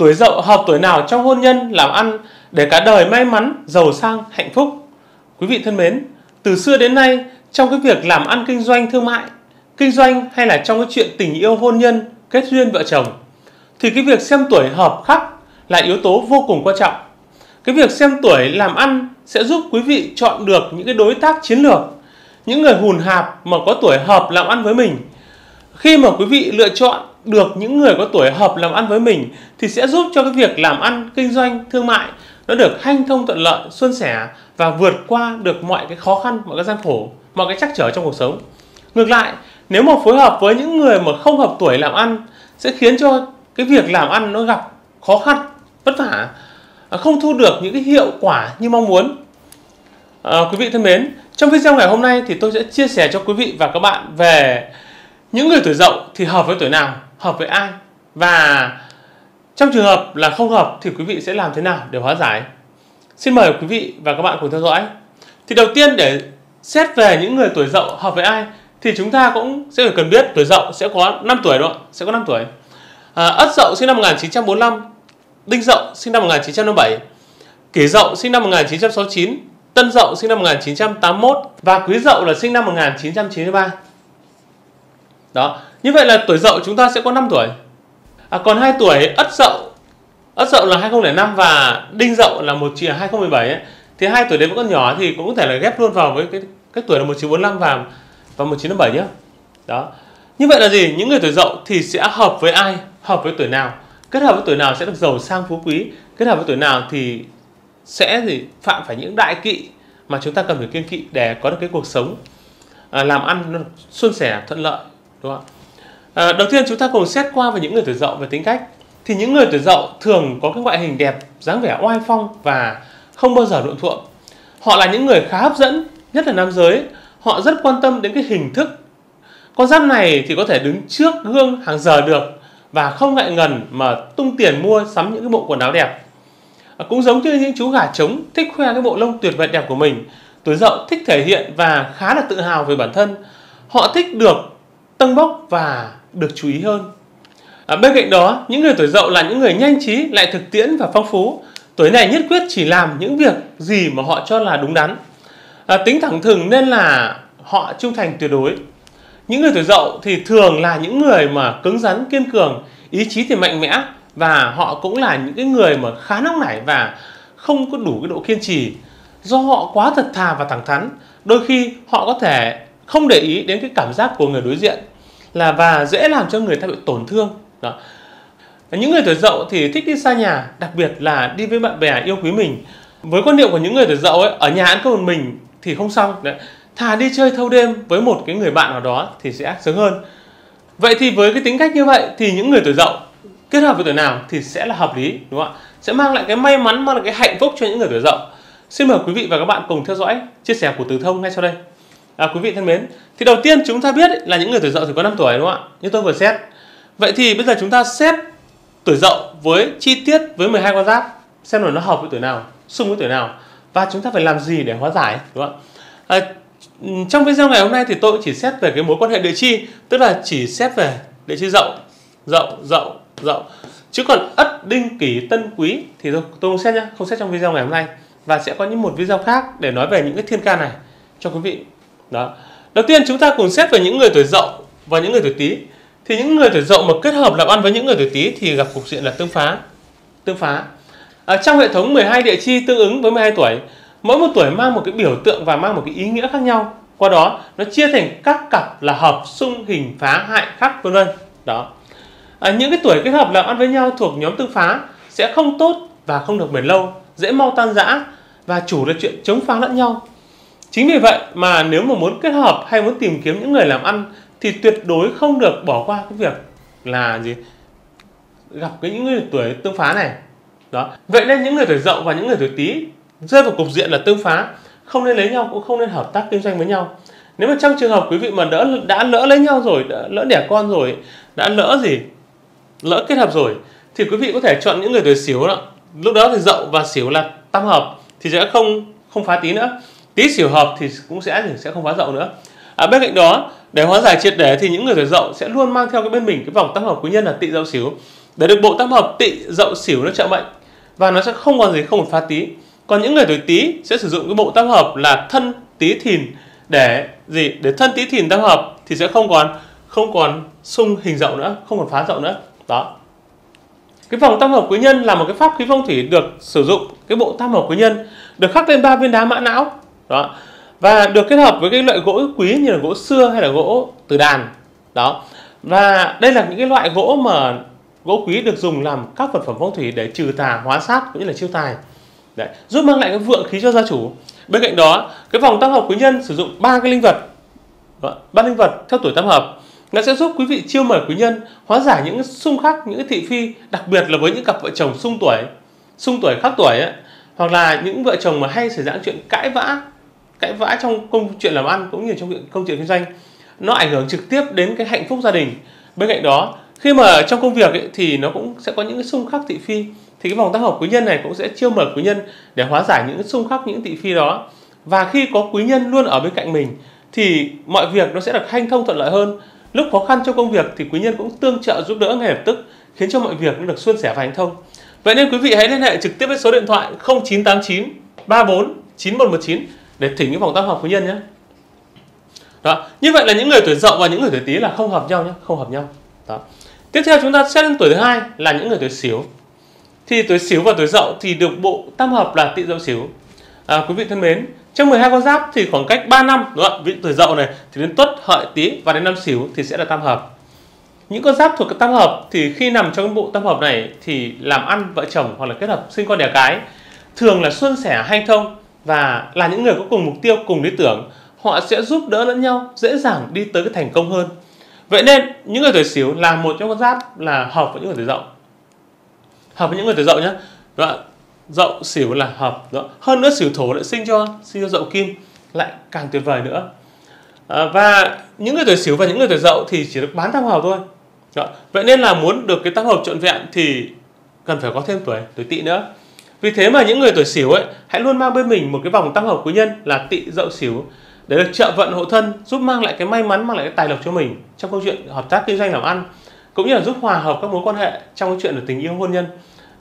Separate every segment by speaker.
Speaker 1: tuổi dậu hợp tuổi nào trong hôn nhân làm ăn để cả đời may mắn, giàu sang, hạnh phúc. Quý vị thân mến, từ xưa đến nay trong cái việc làm ăn kinh doanh thương mại, kinh doanh hay là trong cái chuyện tình yêu hôn nhân, kết duyên vợ chồng thì cái việc xem tuổi hợp khắc là yếu tố vô cùng quan trọng. Cái việc xem tuổi làm ăn sẽ giúp quý vị chọn được những cái đối tác chiến lược, những người hùn hạp mà có tuổi hợp làm ăn với mình. Khi mà quý vị lựa chọn được những người có tuổi hợp làm ăn với mình thì sẽ giúp cho cái việc làm ăn, kinh doanh, thương mại nó được hanh thông thuận lợi, suôn sẻ và vượt qua được mọi cái khó khăn, mọi cái gian khổ, mọi cái trắc trở trong cuộc sống. Ngược lại, nếu mà phối hợp với những người mà không hợp tuổi làm ăn sẽ khiến cho cái việc làm ăn nó gặp khó khăn, vất vả, à, không thu được những cái hiệu quả như mong muốn. À, quý vị thân mến, trong video ngày hôm nay thì tôi sẽ chia sẻ cho quý vị và các bạn về những người tuổi dậu thì hợp với tuổi nào, hợp với ai và trong trường hợp là không hợp thì quý vị sẽ làm thế nào để hóa giải? Xin mời quý vị và các bạn cùng theo dõi. Thì đầu tiên để xét về những người tuổi dậu hợp với ai thì chúng ta cũng sẽ phải cần biết tuổi dậu sẽ có 5 tuổi đúng không? Sẽ có 5 tuổi. À, Ất dậu sinh năm 1945, Đinh dậu sinh năm 1957, Kỷ dậu sinh năm 1969, Tân dậu sinh năm 1981 và Quý dậu là sinh năm 1993. Đó, như vậy là tuổi dậu chúng ta sẽ có 5 tuổi. À, còn 2 tuổi Ất dậu Ất dậu là 2005 và Đinh dậu là một 2017 ấy. thì hai tuổi đấy vẫn còn nhỏ thì cũng có thể là ghép luôn vào với cái cái tuổi là 1945 và và 1957 nhé. Đó. Như vậy là gì? Những người tuổi dậu thì sẽ hợp với ai? Hợp với tuổi nào? Kết hợp với tuổi nào sẽ được giàu sang phú quý? Kết hợp với tuổi nào thì sẽ gì phạm phải những đại kỵ mà chúng ta cần phải kiên kỵ để có được cái cuộc sống à, làm ăn nó suôn sẻ thuận lợi đúng không à, đầu tiên chúng ta cùng xét qua về những người tuổi dậu về tính cách. Thì những người tuổi dậu thường có cái ngoại hình đẹp dáng vẻ oai phong và không bao giờ luộn thuộm. Họ là những người khá hấp dẫn nhất là nam giới. Họ rất quan tâm đến cái hình thức. Con giáp này thì có thể đứng trước gương hàng giờ được và không ngại ngần mà tung tiền mua sắm những cái bộ quần áo đẹp. À, cũng giống như những chú gà trống thích khoe cái bộ lông tuyệt vời đẹp của mình. Tuổi dậu thích thể hiện và khá là tự hào về bản thân. Họ thích được tăng bốc và được chú ý hơn. À, bên cạnh đó những người tuổi dậu là những người nhanh trí lại thực tiễn và phong phú. Tuổi này nhất quyết chỉ làm những việc gì mà họ cho là đúng đắn. À, tính thẳng thừng nên là họ trung thành tuyệt đối. Những người tuổi dậu thì thường là những người mà cứng rắn kiên cường ý chí thì mạnh mẽ và họ cũng là những cái người mà khá nóng nảy và không có đủ cái độ kiên trì. Do họ quá thật thà và thẳng thắn đôi khi họ có thể không để ý đến cái cảm giác của người đối diện là và dễ làm cho người ta bị tổn thương. Đó. Những người tuổi dậu thì thích đi xa nhà, đặc biệt là đi với bạn bè yêu quý mình. Với quan niệm của những người tuổi dậu ấy, ở nhà ăn cơm một mình thì không xong. Đấy. Thà đi chơi thâu đêm với một cái người bạn nào đó thì sẽ sướng hơn. Vậy thì với cái tính cách như vậy thì những người tuổi dậu kết hợp với tuổi nào thì sẽ là hợp lý, đúng không ạ? Sẽ mang lại cái may mắn, mang lại cái hạnh phúc cho những người tuổi dậu. Xin mời quý vị và các bạn cùng theo dõi chia sẻ của từ thông ngay sau đây à, quý vị thân mến thì đầu tiên chúng ta biết là những người tuổi dậu thì có 5 tuổi đúng không ạ? Như tôi vừa xét. Vậy thì bây giờ chúng ta xét tuổi dậu với chi tiết với 12 con giáp xem là nó hợp với tuổi nào xung với tuổi nào và chúng ta phải làm gì để hóa giải đúng không ạ? À, trong video ngày hôm nay thì tôi chỉ xét về cái mối quan hệ địa chi tức là chỉ xét về địa chi dậu dậu dậu dậu. Chứ còn ất đinh kỷ tân quý thì tôi, tôi không xét nhá không xét trong video ngày hôm nay. Và sẽ có những một video khác để nói về những cái thiên can này cho quý vị đó. Đầu tiên chúng ta cùng xét về những người tuổi dậu và những người tuổi tý. Thì những người tuổi dậu mà kết hợp làm ăn với những người tuổi tý thì gặp cục diện là tương phá. Tương phá. Ở trong hệ thống 12 địa chi tương ứng với 12 tuổi mỗi một tuổi mang một cái biểu tượng và mang một cái ý nghĩa khác nhau. Qua đó nó chia thành các cặp là hợp xung hình phá hại khắc vân vân. Đó. À, những cái tuổi kết hợp làm ăn với nhau thuộc nhóm tương phá sẽ không tốt và không được bền lâu dễ mau tan rã và chủ là chuyện chống phá lẫn nhau chính vì vậy mà nếu mà muốn kết hợp hay muốn tìm kiếm những người làm ăn thì tuyệt đối không được bỏ qua cái việc là gì? Gặp cái những người tuổi tương phá này. Đó. Vậy nên những người tuổi dậu và những người tuổi tý rơi vào cục diện là tương phá, không nên lấy nhau cũng không nên hợp tác kinh doanh với nhau. Nếu mà trong trường hợp quý vị mà đỡ, đã lỡ lấy nhau rồi, đã lỡ đẻ con rồi, đã lỡ gì? Lỡ kết hợp rồi, thì quý vị có thể chọn những người tuổi xỉu đó. Lúc đó thì dậu và xỉu là tam hợp thì sẽ không không phá tí nữa tí xỉu hợp thì cũng sẽ sẽ không phá dậu nữa. À, bên cạnh đó để hóa giải triệt để thì những người tuổi dậu sẽ luôn mang theo cái bên mình cái vòng tam hợp quý nhân là tỵ dậu xỉu. Để được bộ tam hợp tỵ dậu xỉu nó trợ mệnh và nó sẽ không còn gì không một phá tí. còn những người tuổi tý sẽ sử dụng cái bộ tam hợp là thân tý thìn để gì? Để thân tý thìn tam hợp thì sẽ không còn không còn xung hình dậu nữa không còn phá dậu nữa. Đó. Cái vòng tam hợp quý nhân là một cái pháp khí phong thủy được sử dụng cái bộ tam hợp quý nhân được khắc lên ba viên đá mã não đó. Và được kết hợp với cái loại gỗ quý như là gỗ xưa hay là gỗ từ đàn. Đó. Và đây là những cái loại gỗ mà gỗ quý được dùng làm các vật phẩm phong thủy để trừ tà hóa sát cũng như là chiêu tài. Đấy, giúp mang lại cái vượng khí cho gia chủ. Bên cạnh đó cái vòng tam hợp quý nhân sử dụng ba cái linh vật. Ba linh vật theo tuổi tam hợp. Nó sẽ giúp quý vị chiêu mời quý nhân hóa giải những xung khắc những thị phi đặc biệt là với những cặp vợ chồng xung tuổi xung tuổi khác tuổi ấy, hoặc là những vợ chồng mà hay xảy ra chuyện cãi vã cãi vã trong công chuyện làm ăn cũng như trong công chuyện kinh doanh nó ảnh hưởng trực tiếp đến cái hạnh phúc gia đình. Bên cạnh đó khi mà trong công việc ấy, thì nó cũng sẽ có những cái xung khắc thị phi. Thì cái vòng tác hợp quý nhân này cũng sẽ chiêu mời quý nhân để hóa giải những xung khắc những thị phi đó. Và khi có quý nhân luôn ở bên cạnh mình thì mọi việc nó sẽ được hanh thông thuận lợi hơn. Lúc khó khăn trong công việc thì quý nhân cũng tương trợ giúp đỡ ngay lập tức khiến cho mọi việc nó được suôn sẻ và hanh thông. Vậy nên quý vị hãy liên hệ trực tiếp với số điện thoại 0989 34 9119 để thỉnh cái vòng tam hợp quý nhân nhé đó như vậy là những người tuổi dậu và những người tuổi tý là không hợp nhau nhé không hợp nhau. Đó. Tiếp theo chúng ta xét đến tuổi thứ hai là những người tuổi xíu. Thì tuổi xíu và tuổi dậu thì được bộ tam hợp là tị dậu xíu. À, quý vị thân mến trong 12 con giáp thì khoảng cách 3 năm đúng không ạ? Vị tuổi dậu này thì đến tuất, hợi, tý và đến năm xíu thì sẽ là tam hợp. Những con giáp thuộc cái tam hợp thì khi nằm trong bộ tam hợp này thì làm ăn vợ chồng hoặc là kết hợp sinh con đẻ cái thường là suôn sẻ hanh thông và là những người có cùng mục tiêu, cùng lý tưởng, họ sẽ giúp đỡ lẫn nhau, dễ dàng đi tới cái thành công hơn. Vậy nên những người tuổi xỉu là một trong con giáp là hợp với những người tuổi Dậu. Hợp với những người tuổi Dậu nhé. Đó, Dậu xỉu là hợp. Đó. Hơn nữa xỉu thổ lại sinh cho sinh cho Dậu Kim lại càng tuyệt vời nữa. À, và những người tuổi xỉu và những người tuổi Dậu thì chỉ được bán tam hợp thôi. Đó. Vậy nên là muốn được cái tam hợp trọn vẹn thì cần phải có thêm tuổi tuổi Tỵ nữa. Vì thế mà những người tuổi Sửu ấy hãy luôn mang bên mình một cái vòng tam hợp quý nhân là Tỵ Dậu Sửu để được trợ vận hộ thân giúp mang lại cái may mắn mang lại cái tài lộc cho mình trong câu chuyện hợp tác kinh doanh làm ăn cũng như là giúp hòa hợp các mối quan hệ trong cái chuyện của tình yêu hôn nhân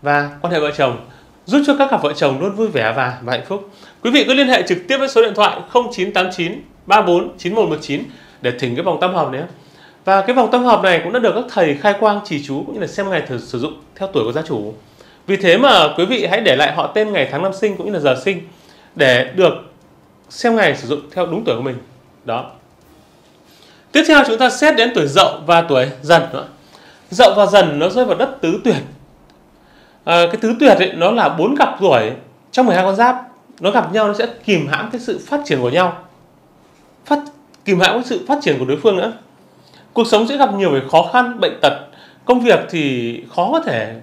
Speaker 1: và quan hệ vợ chồng giúp cho các cặp vợ chồng luôn vui vẻ và, và hạnh phúc. Quý vị cứ liên hệ trực tiếp với số điện thoại 0989 34 9119 để thỉnh cái vòng tam hợp này. Và cái vòng tam hợp này cũng đã được các thầy khai quang chỉ chú cũng như là xem ngày thử sử dụng theo tuổi của gia chủ. Vì thế mà quý vị hãy để lại họ tên ngày tháng năm sinh cũng như là giờ sinh để được xem ngày sử dụng theo đúng tuổi của mình. Đó. Tiếp theo chúng ta xét đến tuổi dậu và tuổi dần nữa. Dậu và dần nó rơi vào đất tứ tuyệt à, cái tứ tuyệt ấy, nó là bốn cặp tuổi trong 12 con giáp. Nó gặp nhau nó sẽ kìm hãm cái sự phát triển của nhau. Phát kìm hãm cái sự phát triển của đối phương nữa. Cuộc sống sẽ gặp nhiều về khó khăn bệnh tật. Công việc thì khó có thể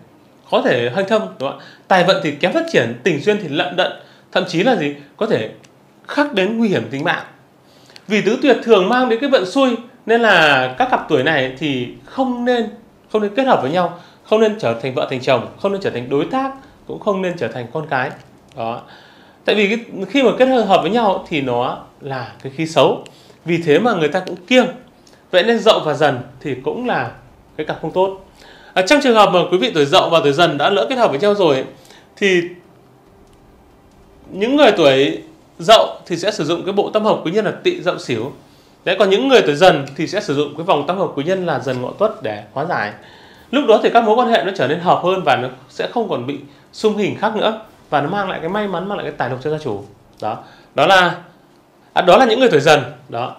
Speaker 1: có thể hanh thông đúng không? tài vận thì kém phát triển tình duyên thì lận đận thậm chí là gì? Có thể khắc đến nguy hiểm tính mạng. Vì tứ tuyệt thường mang đến cái vận xui nên là các cặp tuổi này thì không nên không nên kết hợp với nhau không nên trở thành vợ thành chồng không nên trở thành đối tác cũng không nên trở thành con cái. Đó. Tại vì cái, khi mà kết hợp với nhau thì nó là cái khí xấu. Vì thế mà người ta cũng kiêng. Vậy nên dậu và dần thì cũng là cái cặp không tốt à, trong trường hợp mà quý vị tuổi dậu và tuổi dần đã lỡ kết hợp với nhau rồi thì những người tuổi dậu thì sẽ sử dụng cái bộ tam hợp quý nhân là tỵ dậu xỉu. Đấy còn những người tuổi dần thì sẽ sử dụng cái vòng tam hợp quý nhân là dần ngọ tuất để hóa giải. Lúc đó thì các mối quan hệ nó trở nên hợp hơn và nó sẽ không còn bị xung hình khác nữa và nó mang lại cái may mắn mang lại cái tài lộc cho gia chủ. Đó. Đó là à, đó là những người tuổi dần. Đó.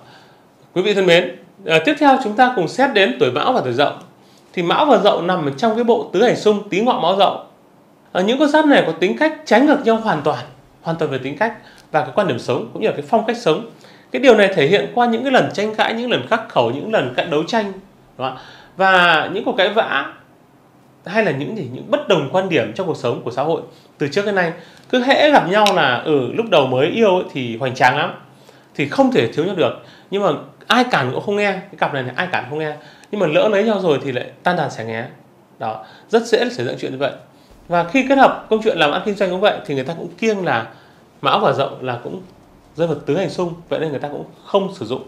Speaker 1: Quý vị thân mến à, tiếp theo chúng ta cùng xét đến tuổi mão và tuổi dậu thì mão và dậu nằm ở trong cái bộ tứ hành xung tý ngọ mão dậu. Ở những con giáp này có tính cách trái ngược nhau hoàn toàn hoàn toàn về tính cách và cái quan điểm sống cũng như là cái phong cách sống. Cái điều này thể hiện qua những cái lần tranh cãi những lần khắc khẩu những lần cãi đấu tranh đúng không? và những cuộc cãi vã hay là những gì những bất đồng quan điểm trong cuộc sống của xã hội từ trước đến nay cứ hễ gặp nhau là ở ừ, lúc đầu mới yêu ấy, thì hoành tráng lắm thì không thể thiếu nhau được. Nhưng mà ai cản cũng không nghe cái cặp này là ai cản không nghe nhưng mà lỡ lấy nhau rồi thì lại tan đàn xẻ nghé. Đó rất dễ xảy ra chuyện như vậy. Và khi kết hợp câu chuyện làm ăn kinh doanh cũng vậy thì người ta cũng kiêng là mão và dậu là cũng rơi vào tứ hành xung vậy nên người ta cũng không sử dụng.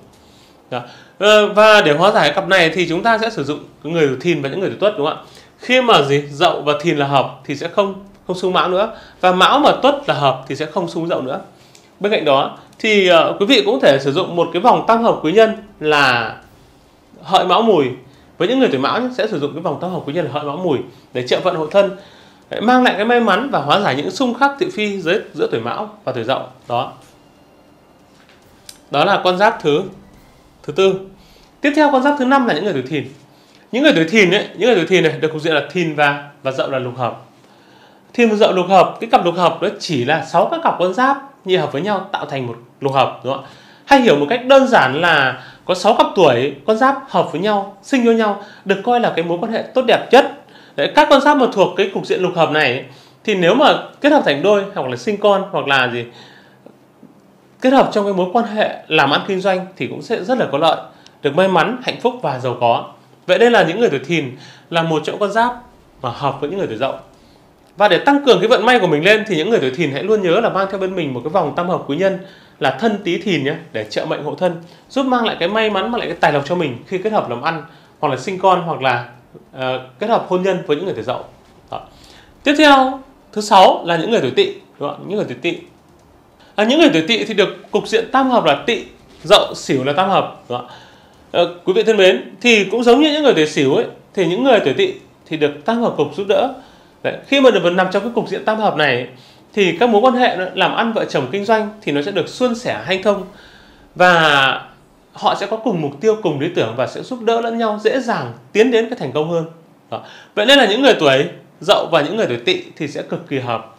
Speaker 1: Đó. Ờ, và để hóa giải cặp này thì chúng ta sẽ sử dụng người tuổi thìn và những người tuổi tuất đúng không ạ? Khi mà gì? Dậu và thìn là hợp thì sẽ không không xung mão nữa. Và mão mà tuất là hợp thì sẽ không xung dậu nữa. Bên cạnh đó thì uh, quý vị cũng thể sử dụng một cái vòng tam hợp quý nhân là hợi mão mùi. Với những người tuổi mão sẽ sử dụng cái vòng tam hợp quý nhân là hợi mão mùi để trợ vận hộ thân mang lại cái may mắn và hóa giải những xung khắc thị phi giữa, giữa tuổi mão và tuổi dậu. Đó. Đó là con giáp thứ thứ tư. Tiếp theo con giáp thứ năm là những người tuổi thìn. Những người tuổi thìn ấy những người tuổi thìn này được cục diện là thìn và và dậu là lục hợp. Thìn và dậu lục hợp cái cặp lục hợp đó chỉ là sáu các cặp con giáp nhị hợp với nhau tạo thành một lục hợp đúng không ạ? Hay hiểu một cách đơn giản là có 6 cặp tuổi con giáp hợp với nhau sinh với nhau được coi là cái mối quan hệ tốt đẹp nhất. Đấy, các con giáp mà thuộc cái cục diện lục hợp này thì nếu mà kết hợp thành đôi hoặc là sinh con hoặc là gì kết hợp trong cái mối quan hệ làm ăn kinh doanh thì cũng sẽ rất là có lợi được may mắn hạnh phúc và giàu có. Vậy đây là những người tuổi thìn là một trong con giáp mà hợp với những người tuổi dậu và để tăng cường cái vận may của mình lên thì những người tuổi thìn hãy luôn nhớ là mang theo bên mình một cái vòng tam hợp quý nhân là thân tí thìn nhé để trợ mệnh hộ thân giúp mang lại cái may mắn mang lại cái tài lộc cho mình khi kết hợp làm ăn hoặc là sinh con hoặc là uh, kết hợp hôn nhân với những người tuổi dậu Đó. tiếp theo thứ sáu là những người tuổi tỵ đúng không? những người tuổi tỵ à, những người tuổi tỵ thì được cục diện tam hợp là tỵ dậu xỉu là tam hợp đúng không? À, quý vị thân mến thì cũng giống như những người tuổi xỉu ấy thì những người tuổi tỵ thì được tam hợp cục giúp đỡ Đấy, khi mà được nằm trong cái cục diện tam hợp này thì các mối quan hệ làm ăn vợ chồng kinh doanh thì nó sẽ được suôn sẻ hanh thông và họ sẽ có cùng mục tiêu cùng lý tưởng và sẽ giúp đỡ lẫn nhau dễ dàng tiến đến cái thành công hơn Đó. vậy nên là những người tuổi dậu và những người tuổi tỵ thì sẽ cực kỳ hợp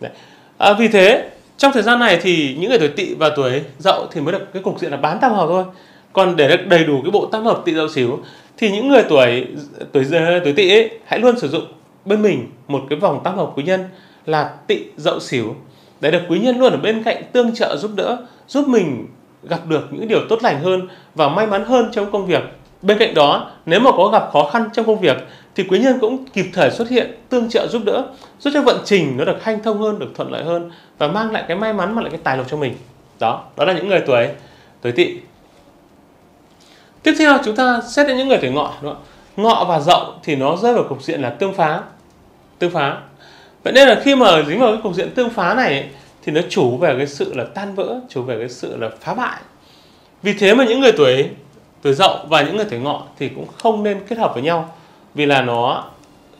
Speaker 1: Đấy. À, vì thế trong thời gian này thì những người tuổi tỵ và tuổi dậu thì mới được cái cục diện là bán tam hợp thôi còn để được đầy đủ cái bộ tam hợp tỵ dậu xỉu thì những người tuổi tuổi tuổi tỵ ấy hãy luôn sử dụng bên mình một cái vòng tam hợp quý nhân là tỵ dậu xỉu. Để được quý nhân luôn ở bên cạnh tương trợ giúp đỡ, giúp mình gặp được những điều tốt lành hơn và may mắn hơn trong công việc. Bên cạnh đó, nếu mà có gặp khó khăn trong công việc thì quý nhân cũng kịp thời xuất hiện, tương trợ giúp đỡ, giúp cho vận trình nó được hanh thông hơn, được thuận lợi hơn và mang lại cái may mắn mà lại cái tài lộc cho mình. Đó đó là những người tuổi tuổi tỵ. Tiếp theo chúng ta xét đến những người tuổi ngọ, đúng không? ngọ và dậu thì nó rơi vào cục diện là tương phá tương phá. Vậy nên là khi mà dính vào cái cục diện tương phá này thì nó chủ về cái sự là tan vỡ chủ về cái sự là phá bại. Vì thế mà những người tuổi tuổi dậu và những người tuổi ngọ thì cũng không nên kết hợp với nhau. Vì là nó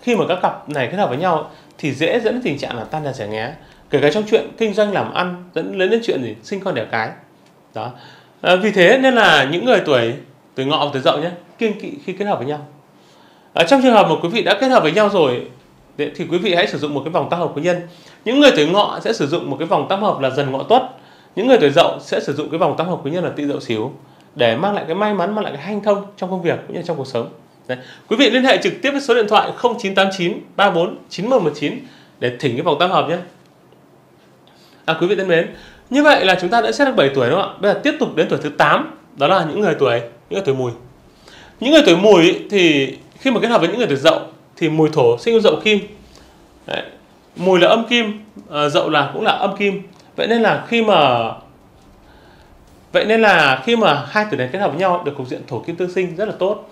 Speaker 1: khi mà các cặp này kết hợp với nhau thì dễ dẫn đến tình trạng là tan nhà trẻ nghé kể cả trong chuyện kinh doanh làm ăn dẫn đến đến chuyện gì? Sinh con đẻ cái. Đó. À, vì thế nên là những người tuổi tuổi ngọ và tuổi dậu nhé kiêng kỵ khi kết hợp với nhau. Ở trong trường hợp mà quý vị đã kết hợp với nhau rồi thì quý vị hãy sử dụng một cái vòng tam hợp quý nhân. Những người tuổi ngọ sẽ sử dụng một cái vòng tam hợp là dần ngọ tuất. Những người tuổi dậu sẽ sử dụng cái vòng tam hợp quý nhân là tỵ dậu xíu để mang lại cái may mắn, mang lại cái hanh thông trong công việc cũng như trong cuộc sống. Đấy. quý vị liên hệ trực tiếp với số điện thoại 0989 34 9119 để thỉnh cái vòng tam hợp nhé. À quý vị thân mến, như vậy là chúng ta đã xét được 7 tuổi đúng không ạ? Bây giờ tiếp tục đến tuổi thứ 8 đó là những người tuổi, những người tuổi mùi. Những người tuổi mùi thì khi mà kết hợp với những người tuổi dậu thì mùi thổ sinh dậu kim. Đấy. mùi là âm kim à, dậu là cũng là âm kim. Vậy nên là khi mà vậy nên là khi mà hai tuổi này kết hợp với nhau được cục diện thổ kim tương sinh rất là tốt.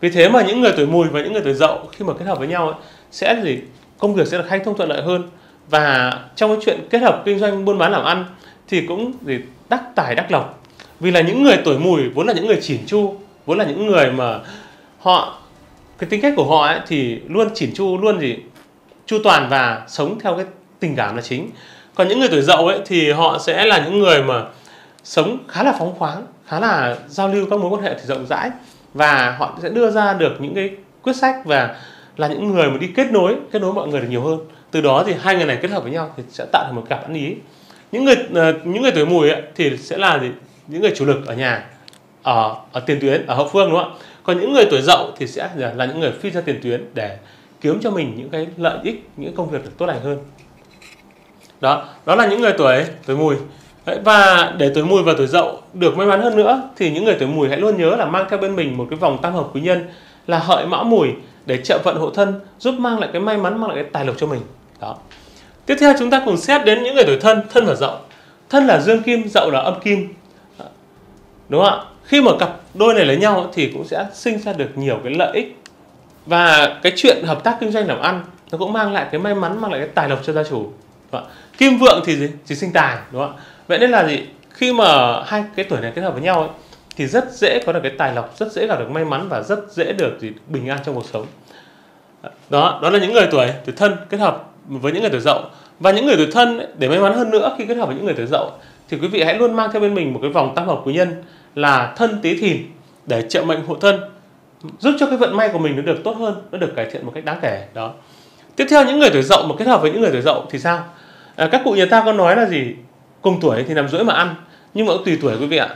Speaker 1: Vì thế mà những người tuổi mùi và những người tuổi dậu khi mà kết hợp với nhau ấy, sẽ gì? Công việc sẽ được hanh thông thuận lợi hơn. Và trong cái chuyện kết hợp kinh doanh buôn bán làm ăn thì cũng gì? Đắc tài đắc lộc. Vì là những người tuổi mùi vốn là những người chỉn chu vốn là những người mà họ cái tính cách của họ ấy thì luôn chỉn chu luôn gì chu toàn và sống theo cái tình cảm là chính. Còn những người tuổi dậu ấy thì họ sẽ là những người mà sống khá là phóng khoáng khá là giao lưu các mối quan hệ thì rộng rãi. Và họ sẽ đưa ra được những cái quyết sách và là những người mà đi kết nối kết nối mọi người được nhiều hơn. Từ đó thì hai người này kết hợp với nhau thì sẽ tạo thành một cặp ăn ý. Những người ờ, những người tuổi mùi ấy, thì sẽ là gì? những người chủ lực ở nhà ở ở tiền tuyến ở hậu phương đúng không ạ? Còn những người tuổi dậu thì sẽ là những người phi ra tiền tuyến để kiếm cho mình những cái lợi ích, những công việc được tốt lành hơn. Đó đó là những người tuổi tuổi mùi. Và để tuổi mùi và tuổi dậu được may mắn hơn nữa, thì những người tuổi mùi hãy luôn nhớ là mang theo bên mình một cái vòng tam hợp quý nhân, là hợi mão mùi để trợ vận hộ thân, giúp mang lại cái may mắn, mang lại cái tài lộc cho mình. Đó. Tiếp theo chúng ta cùng xét đến những người tuổi thân thân và dậu. Thân là dương kim, dậu là âm kim. Đúng không ạ? Khi mà cặp đôi này lấy nhau thì cũng sẽ sinh ra được nhiều cái lợi ích. Và cái chuyện hợp tác kinh doanh làm ăn nó cũng mang lại cái may mắn mang lại cái tài lộc cho gia chủ đúng kim vượng thì gì? Thì sinh tài đúng không vậy nên là gì? Khi mà hai cái tuổi này kết hợp với nhau ấy, thì rất dễ có được cái tài lộc rất dễ gặp được may mắn và rất dễ được gì? Bình an trong cuộc sống. Đó đó là những người tuổi tuổi thân kết hợp với những người tuổi dậu. Và những người tuổi thân để may mắn hơn nữa khi kết hợp với những người tuổi dậu thì quý vị hãy luôn mang theo bên mình một cái vòng tam hợp quý nhân là thân tí thìn để trợ mệnh hộ thân giúp cho cái vận may của mình nó được tốt hơn nó được cải thiện một cách đáng kể. Đó. Tiếp theo những người tuổi dậu mà kết hợp với những người tuổi dậu thì sao? À, các cụ nhà ta có nói là gì? Cùng tuổi thì nằm rưỡi mà ăn nhưng mà cũng tùy tuổi quý vị ạ.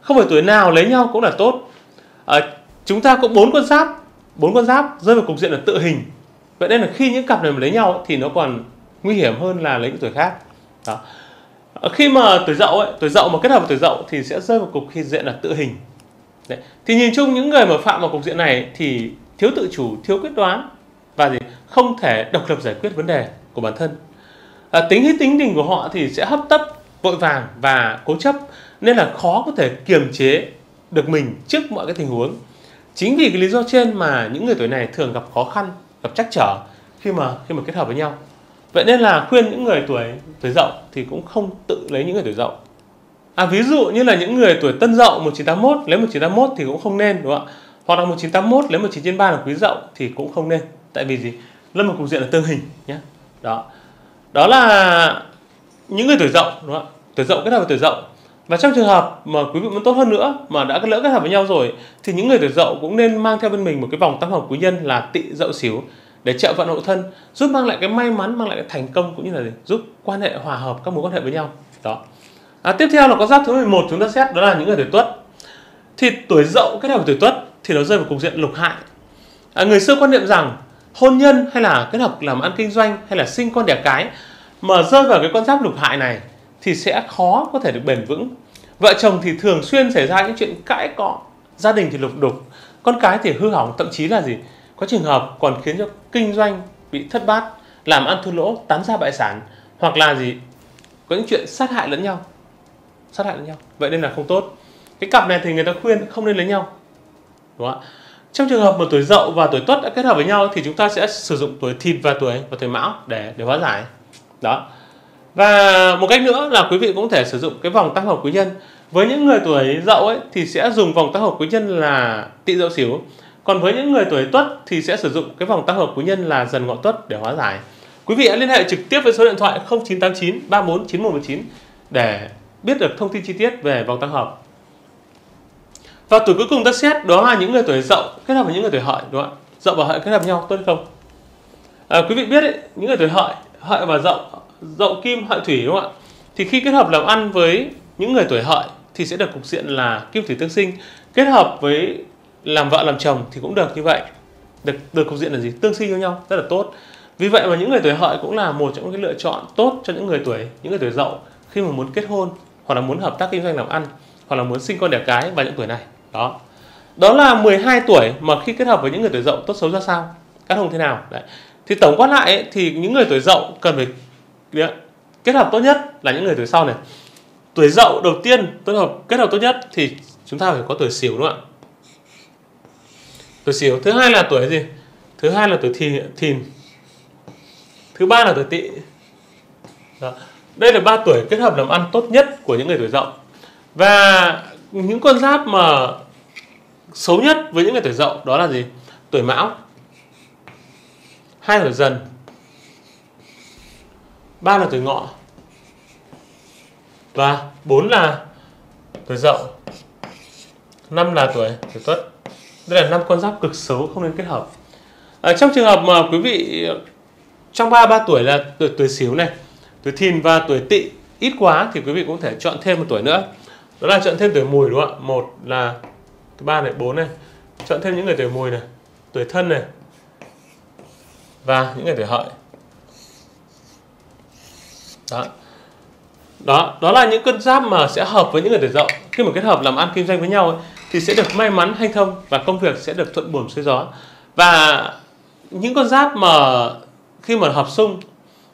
Speaker 1: Không phải tuổi nào lấy nhau cũng là tốt. À, chúng ta có bốn con giáp bốn con giáp rơi vào cục diện là tự hình. Vậy nên là khi những cặp này mà lấy nhau thì nó còn nguy hiểm hơn là lấy những tuổi khác. Đó. Ờ, khi mà tuổi dậu ấy tuổi dậu mà kết hợp với tuổi dậu thì sẽ rơi vào cục khi diện là tự hình. Đấy. thì nhìn chung những người mà phạm vào cục diện này thì thiếu tự chủ thiếu quyết đoán và gì? Không thể độc lập giải quyết vấn đề của bản thân. À, tính hay tính tình của họ thì sẽ hấp tấp vội vàng và cố chấp nên là khó có thể kiềm chế được mình trước mọi cái tình huống. Chính vì cái lý do trên mà những người tuổi này thường gặp khó khăn gặp trắc trở khi mà khi mà kết hợp với nhau vậy nên là khuyên những người tuổi tuổi dậu thì cũng không tự lấy những người tuổi dậu. À ví dụ như là những người tuổi tân dậu 1981 lấy 1981 thì cũng không nên, đúng không ạ? Hoặc là 1981 lấy 1993 là quý dậu thì cũng không nên. Tại vì gì? Lâm một cục diện là tương hình nhé đó. Đó là những người tuổi dậu, đúng không ạ? Tuổi dậu, kết hợp với tuổi dậu. Và trong trường hợp mà quý vị muốn tốt hơn nữa, mà đã lỡ kết hợp với nhau rồi, thì những người tuổi dậu cũng nên mang theo bên mình một cái vòng tam hợp quý nhân là tỵ dậu xíu để trợ vận hộ thân giúp mang lại cái may mắn mang lại cái thành công cũng như là giúp quan hệ hòa hợp các mối quan hệ với nhau. Đó. À, tiếp theo là con giáp thứ 11 chúng ta xét đó là những người tuổi tuất. Thì tuổi dậu kết hợp với tuổi tuất thì nó rơi vào cục diện lục hại. À, người xưa quan niệm rằng hôn nhân hay là kết hợp làm ăn kinh doanh hay là sinh con đẻ cái mà rơi vào cái con giáp lục hại này thì sẽ khó có thể được bền vững. Vợ chồng thì thường xuyên xảy ra những chuyện cãi cọ gia đình thì lục đục con cái thì hư hỏng thậm chí là gì? Có trường hợp còn khiến cho kinh doanh bị thất bát, làm ăn thua lỗ, tán ra bại sản, hoặc là gì, có những chuyện sát hại lẫn nhau. Sát hại lẫn nhau. Vậy nên là không tốt. Cái cặp này thì người ta khuyên không nên lấy nhau. Đúng không ạ? Trong trường hợp mà tuổi dậu và tuổi tuất đã kết hợp với nhau thì chúng ta sẽ sử dụng tuổi thìn và tuổi và tuổi mão để để hóa giải. Đó. Và một cách nữa là quý vị cũng thể sử dụng cái vòng tam hợp quý nhân. Với những người tuổi dậu ấy thì sẽ dùng vòng tam hợp quý nhân là tỵ dậu xỉu còn với những người tuổi tuất thì sẽ sử dụng cái vòng tam hợp quý nhân là dần ngọ tuất để hóa giải. Quý vị hãy liên hệ trực tiếp với số điện thoại 0989 34 9119 để biết được thông tin chi tiết về vòng tam hợp. Và tuổi cuối cùng ta xét đó là những người tuổi dậu kết hợp với những người tuổi hợi đúng không ạ? Dậu và hợi kết hợp nhau tốt hay không? À, quý vị biết ấy, những người tuổi hợi hợi và dậu dậu kim hợi thủy đúng không ạ? Thì khi kết hợp làm ăn với những người tuổi hợi thì sẽ được cục diện là kim thủy tương sinh kết hợp với làm vợ làm chồng thì cũng được như vậy. Được được cục diện là gì? Tương sinh với nhau rất là tốt. Vì vậy mà những người tuổi hợi cũng là một trong những cái lựa chọn tốt cho những người tuổi những người tuổi dậu khi mà muốn kết hôn hoặc là muốn hợp tác kinh doanh làm ăn hoặc là muốn sinh con đẻ cái vào những tuổi này. Đó. Đó là 12 tuổi mà khi kết hợp với những người tuổi dậu tốt xấu ra sao? Các hùng thế nào? Đấy. Thì tổng quát lại ấy, thì những người tuổi dậu cần phải đấy, kết hợp tốt nhất là những người tuổi sau này. Tuổi dậu đầu tiên kết hợp kết hợp tốt nhất thì chúng ta phải có tuổi xỉu đúng không ạ? Tuổi xỉu. Thứ hai là tuổi gì? Thứ hai là tuổi thìn thìn. Thứ ba là tuổi tỵ. Đó. đây là ba tuổi kết hợp làm ăn tốt nhất của những người tuổi dậu. Và những con giáp mà xấu nhất với những người tuổi dậu đó là gì? Tuổi mão. Hai tuổi dần. Ba là tuổi ngọ. Và bốn là tuổi dậu. Năm là tuổi tuổi tuất đây là năm con giáp cực xấu không nên kết hợp. À, trong trường hợp mà quý vị trong ba ba tuổi là tuổi tuổi xíu này tuổi thìn và tuổi tỵ ít quá thì quý vị cũng thể chọn thêm một tuổi nữa. Đó là chọn thêm tuổi mùi đúng không ạ? Một là thứ ba này bốn này. Chọn thêm những người tuổi mùi này tuổi thân này và những người tuổi hợi. Đó. Đó đó là những cơn giáp mà sẽ hợp với những người tuổi dậu. Khi mà kết hợp làm ăn kinh doanh với nhau ấy, thì sẽ được may mắn hanh thông và công việc sẽ được thuận buồm xuôi gió. Và những con giáp mà khi mà hợp xung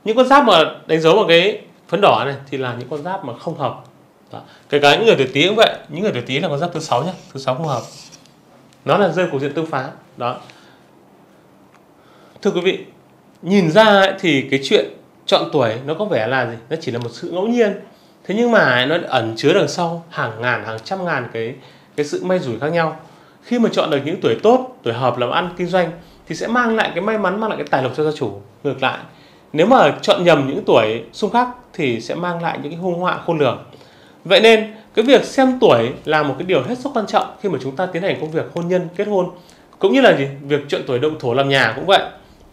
Speaker 1: những con giáp mà đánh dấu bằng cái phấn đỏ này thì là những con giáp mà không hợp. Đó. kể cả những người tuổi tý cũng vậy những người tuổi tý là con giáp thứ sáu nhé thứ sáu không hợp. Nó là rơi cục diện tương phá. Đó. Thưa quý vị nhìn ra ấy, thì cái chuyện chọn tuổi nó có vẻ là gì? Nó chỉ là một sự ngẫu nhiên. Thế nhưng mà nó ẩn chứa đằng sau hàng ngàn hàng trăm ngàn cái cái sự may rủi khác nhau. Khi mà chọn được những tuổi tốt, tuổi hợp làm ăn, kinh doanh thì sẽ mang lại cái may mắn, mang lại cái tài lộc cho gia chủ. Ngược lại, nếu mà chọn nhầm những tuổi xung khắc thì sẽ mang lại những cái hung họa khôn lường. Vậy nên, cái việc xem tuổi là một cái điều hết sức quan trọng khi mà chúng ta tiến hành công việc hôn nhân, kết hôn, cũng như là gì? Việc chọn tuổi động thổ làm nhà cũng vậy,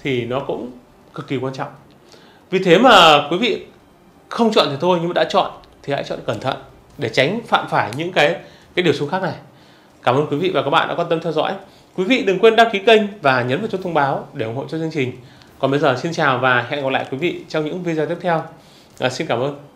Speaker 1: thì nó cũng cực kỳ quan trọng. Vì thế mà quý vị không chọn thì thôi, nhưng mà đã chọn thì hãy chọn cẩn thận để tránh phạm phải những cái cái điều số khác này. Cảm ơn quý vị và các bạn đã quan tâm theo dõi. Quý vị đừng quên đăng ký kênh và nhấn vào chuông thông báo để ủng hộ cho chương trình. Còn bây giờ xin chào và hẹn gặp lại quý vị trong những video tiếp theo. À, xin cảm ơn.